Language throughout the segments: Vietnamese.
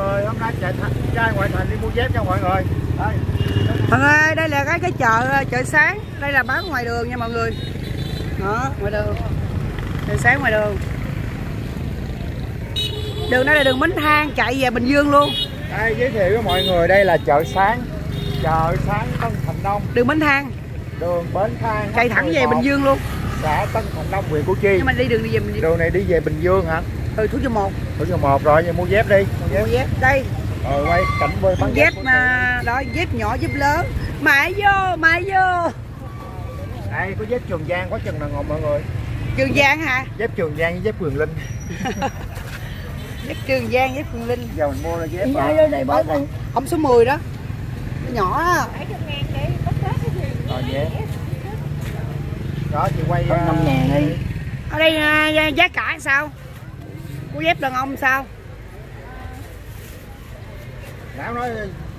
người hôm nay chạy thành trai ngoại thành đi mua dép cho mọi người. Đây. Mọi người đây là cái cái chợ chợ sáng. Đây là bán ngoài đường nha mọi người. Đó ngoài đường. Chợ sáng ngoài đường. Đường đây là đường bến thang chạy về bình dương luôn. Đây giới thiệu với mọi người đây là chợ sáng. Chợ sáng Tân Thành Đông. Đường bến thang. Đường Bến Thang chạy thẳng về bình dương luôn. xã Tân Thành Đông huyện Củ Chi. Nhưng mà đi đường đi về bình dương đường này đi về Bình Dương hả từ thủ dầu một. Thủ dầu một rồi giờ mua dép đi. Mua dép mua dép đây. Rồi quay cảnh bơi bán dép mà đó dép nhỏ dép lớn. Mãi vô mãi vô. Đây có dép Trường Giang có chừng nào ngọc mọi người. Trường giang hả? Dép Trường Giang với dép Quyền Linh. Dép trường giang dép phương linh. Giờ mình mua là dép Đây, đây, đây, bớt đây. ông số 10 đó. Nó nhỏ á rồi dép. Đó chị quay năm ngàn đi. ở đây à, giá- giá cả sao của dép đàn ông sao Lão nói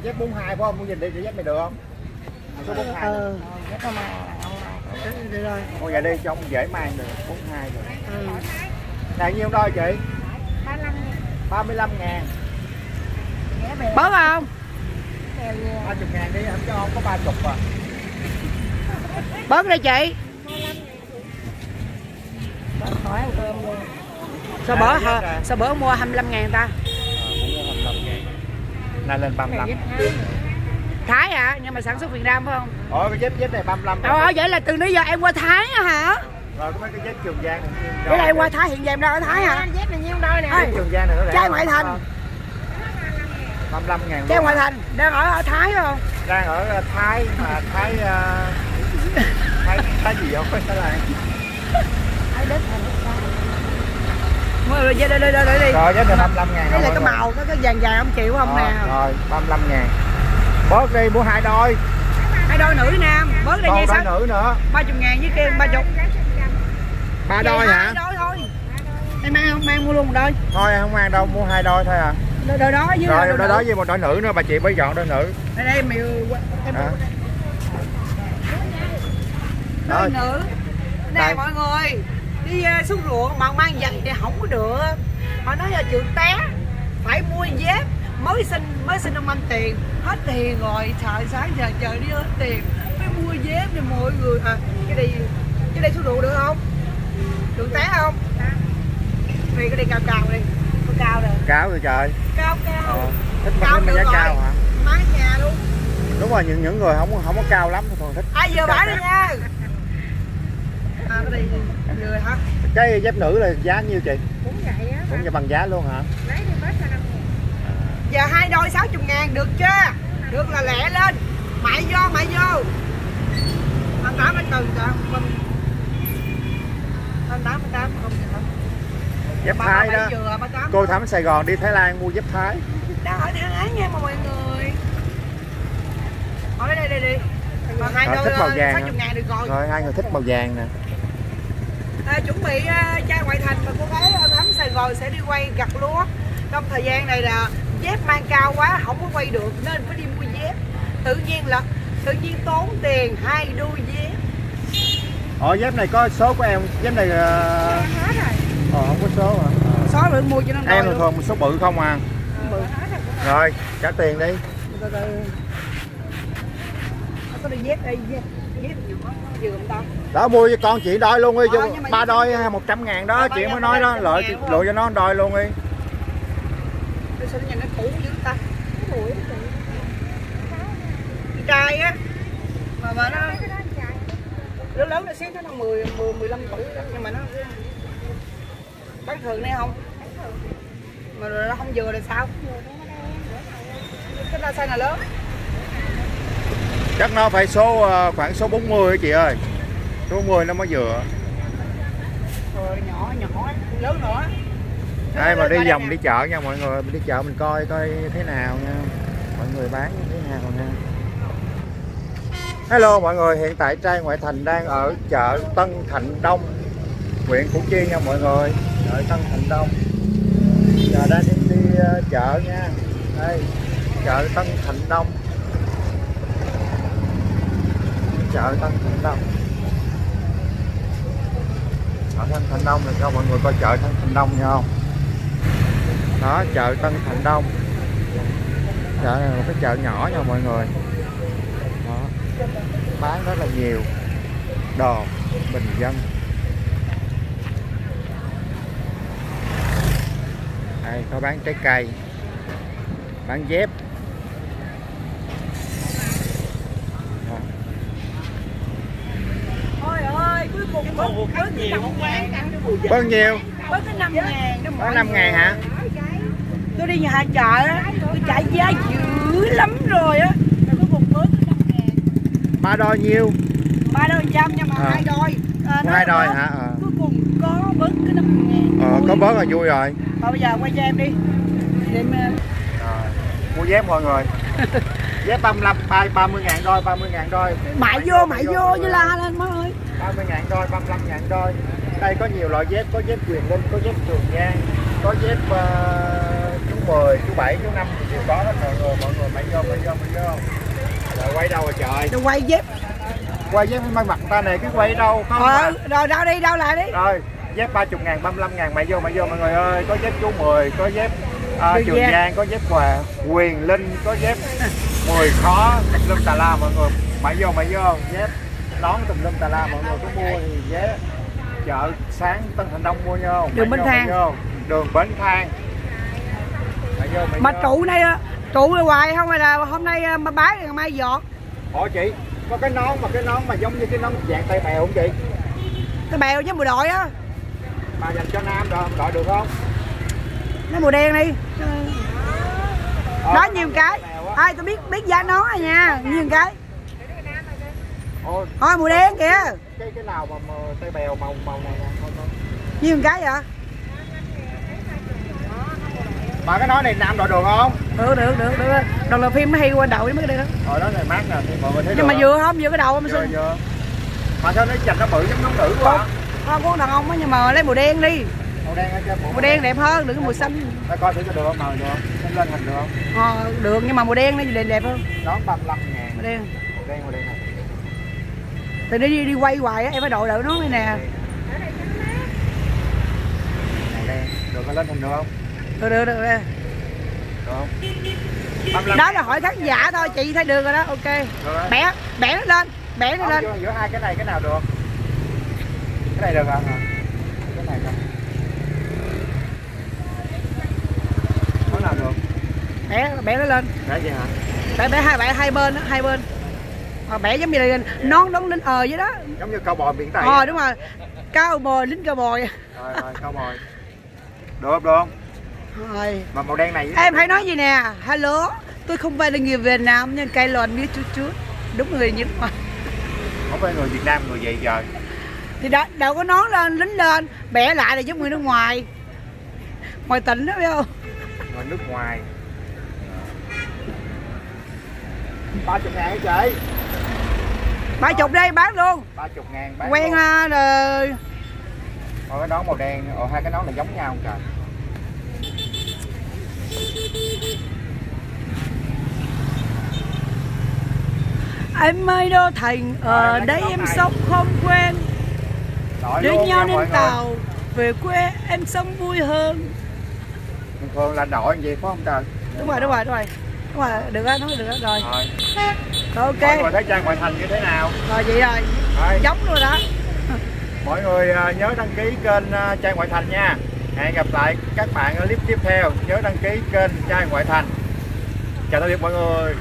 dép 42 phải không? Mua nhìn đi dép mày được không? Số 42. ờ Dép được rồi Mua về đi cho ông dễ mang được 42 rồi. ừ. Này nhiêu đôi chị? 35 ngàn. bớt không 30 ngàn đi, không cho không có 30 à. bớt đi chị sao bữa hả? sao bữa mua 25 ngàn ta Này lên 35. Thái à nhưng mà sản xuất Việt Nam phải không Ôi cái dép dép này 35. đâu ở vậy là từ nãy giờ em qua Thái á hả Rồi có mấy cái dép Trường Giang. là em qua Thái hiện giờ em đang ở Thái hả dép là nhiêu đôi nè Dép Trường Giang này nó rẻ. Trai ngoại thành. 35 ngàn. Trang Ngoại Thành đang ở ở Thái phải không Đang ở Thái mà Thái uh, Thái Thái gì không? Thái là Mua rồi đây đây đây đây đi Rồi dép này 55 ngàn. đây là cái màu cái cái vàng vàng ông chịu không rồi, nè Rồi 35 ngàn. Bớt đi mua hai đôi. hai đôi nữ nam bớt Còn nha sao nữ nữa. ba chục ngàn với kia ba chục Ba đôi hả? đôi thôi em mang không mang mua luôn một đôi Thôi không mang đâu, mua hai đôi thôi à. đôi, đôi đó với Rồi đôi, đôi đó với một đôi nữ nữa, bà chị mới chọn đôi nữ. đây đây em em Hả? đôi nữ Đây. nè mọi người đi uh, xuống ruộng mà mang giày thì không có được. Họ nói là chịu té phải mua dép mới xin mới xin ông anh tiền. Hết tiền rồi trời sáng giờ chờ đi hết tiền. Phải mua dép cho mọi người à cái đi cái đi xuống ruộng được không? Được té không? Thì cái đi cao cao đi. Cao rồi Cáo rồi trời. cao cao. Ờ, thích mà Cao được giá rồi. cao hả? mái nhà luôn. Đúng rồi, những những người không không có cao lắm thì thường thích. ai vừa bãi đi nha à cái đi. Vừa Cái dép nữ là giá nhiêu chị? cũng vậy á Cũng bằng giá luôn hả? lấy đi bớt cho năm ngàn giờ hai đôi 60 ngàn được chưa? Được là lẹ lên. Mại vô mại vô. Anh tám anh cần cho mình anh tám anh tám không Dép Thái đó. Cô Thắm Sài Gòn đi Thái Lan mua dép Thái. đang ở Thái nha mọi người. Ở đây đây đi mà hai đôi thích màu ờ, vàng 60 hả? ngàn được rồi. Rồi hai người thích màu vàng nè. À, chuẩn bị uh, trai ngoại thành và cô gái ở thắm Sài Gòn sẽ đi quay gặt lúa. Trong thời gian này là dép mang cao quá không có quay được nên phải đi mua dép. Tự nhiên là tự nhiên tốn tiền hai đôi dép. Ồ dép này có số của em, dép này ờ hết rồi. Ờ, không có số hả? xóa rồi mua cho nó Em đôi thường số bự không à. bự Rồi, trả tiền đi. từ từ. Có đôi dép đây dép Đó mua cho con chị đôi luôn đi, Ờ, mà ba đôi hay 100 ngàn đó, chị mới nói đó, 100 lợi lựa cho nó đôi luôn đi. trai á mà mà nó lớn lớn nó xíu nó 10 10 15 tuổi đó, nhưng mà nó bán thường đây không? Mà nó không vừa là sao? Cái ra size là lớn Chắc nó phải số ờ, khoảng số 40 á chị ơi. Số 40 nó mới vừa. nhỏ nhỏ lớn nữa Đây mà đi vòng đi chợ nha mọi người, mình đi chợ mình coi coi thế nào nha. Mọi người bán như thế nào nha. Hello mọi người, hiện tại trai ngoại thành đang ở chợ Tân Thạnh Đông, huyện Củ Chi nha mọi người. Chợ Tân Thạnh Đông. Giờ đang đi, đi ờ, chợ nha. Đây, chợ Tân Thạnh Đông. Chợ Tân Thạnh Đông. Chợ Tân Thạnh Đông này cho mọi người coi chợ Tân Thạnh Đông nha không? Đó, chợ Tân Thạnh Đông. chợ này là một cái chợ nhỏ nha mọi người đó. bán rất là nhiều đồ bình dân đây có bán trái cây bán dép Đó. Ôi ơi, cuối cùng bớt bớt cái năm ngàn bao nhiêu? Bớt cái năm ngàn đó có mọi 5 ngàn hả? Tôi đi nhà chợ á, tôi chạy giá dữ lắm rồi á. Rồi cuối cùng bớt cái năm ngàn. Ba đôi nhiêu? Ba đôi trăm nhưng mà À. hai đôi. À, hai đôi có- hả? Ờ. Cuối cùng có bớt cái năm ngàn ờ, có bớt là vui rồi. Thôi bây giờ quay cho em đi. Em ờ, Rồi, mua dép mọi người. Dép 35 ba- 30 ngàn đôi 30 ngàn đôi. Mại vô mại vô với la lên má ơi 30 ngàn đôi 35 ngàn đôi đây có nhiều loại dép có dép quyền linh có dép trường giang có dép uh, chú 10 chú 7 chú 5 thì đều có hết rồi rồi mọi người mày vô mày vô mày vô. Rồi quay đâu rồi trời? Tôi quay dép. Quay dép mang mặt ta này cứ quay đâu không Ờ, mà. rồi đâu đi đâu lại đi. Rồi dép 30 ngàn 35 ngàn mày vô mày vô mọi người ơi. Có dép chú 10 có dép à, Trường Giang. giang có dép quà quyền linh có dép 10 khó tùm lum tà la mọi người. Mày vô mày vô dép nón tùm lum tà la mọi người có mua thì dép chợ sáng Tân Thành Đông mua vô Đường Bến Thang. đường Bến Thang. Mà trụ này á, trụ hoài không phải là hôm nay ờ, mà bái ngày mai giọt. Ủa chị có cái nón mà cái nón mà giống như cái nón dạng tay bèo không chị? Cái bèo với mùa đội á. Mà dành cho nam rồi đội được không? Nó màu đen đi. Ờ, Đó cái. nhiều cái tay. Ai tôi biết biết giá nó rồi nha Nhiều cái Ôi, Thôi màu đen kìa. Cái cái nào mà, mà tay bèo màu màu này nè thôi, thôi. Nhiều cái vậy? Mà cái nón này nam đội được không? Được được được được. Đoàn làm phim mới hay qua đội mới được. Đó rồi đó này mát nè mọi người thấy Nhưng mà vừa không? Vừa cái đầu không? xin vừa. Mà sao nó chành nó bự giống nón nữ quá? Con con đàn ông á nhưng mà lấy màu đen đi. Màu đen ở trên Màu đen đẹp hơn đừng có màu xanh. Để coi thử có được không? Màu được. Không lên hình được không? Ờ, được nhưng mà màu đen nó đẹp đẹp hơn. Nón 35 ngàn. Màu đen. Màu đen màu đen này thì đi đi, đi quay hoài á em phải đội đội nó này nè được có lên hình được không? Được được được, được. không? 35 đó là hỏi khán giả thôi chị thấy được rồi đó ok. Rồi. bẻ bẻ nó lên bẻ nó Không, lên. giữa, giữa hai cái này cái nào được? Cái này được Hả? cái này không? Cái nào được? Bẻ bẻ nó lên. Để gì hả? Bẻ bẻ hai bẻ hai bên đó, hai bên ờ, bẻ giống như là nón nón lính ờ vậy đó. Giống như cao bò biển tây ờ đúng rồi. Cao bồi lính cao bồi rồi rồi cao bò được không được không? Rồi. Mà màu đen này em hãy nói gì nè? Hello tôi không phải là người Việt Nam nhưng cây lòn biết chút chút đúng người như mà. Không phải người Việt Nam người gì giờ. Thì đã, đâu có nón lên lính lên. Bẻ lại là giống người nước ngoài. Ngoài tỉnh đó biết không? Người nước ngoài. Ba chục ngàn hả chị ba chục đây bán luôn. ba chục ngàn bán quen luôn. à, rồi Ôi, cái nón màu đen Ồ, hai cái nón này giống nhau không trời. Em ơi đô thành ở lấy đây em này. sống không quen đưa nhau nha lên mọi người. tàu về quê em sống vui hơn. Thường là đổi như vậy phải không trời? Đúng rồi đúng rồi đúng rồi. Đúng rồi được á nói được á rồi. Rồi, rồi mọi ok người thấy trang ngoại thành như thế nào? Rồi vậy rồi. Rồi, giống luôn đó. Mọi người à, nhớ đăng ký kênh à, trang ngoại thành nha. Hẹn gặp lại các bạn ở clip tiếp theo. Nhớ đăng ký kênh trang ngoại thành. Chào tạm biệt mọi người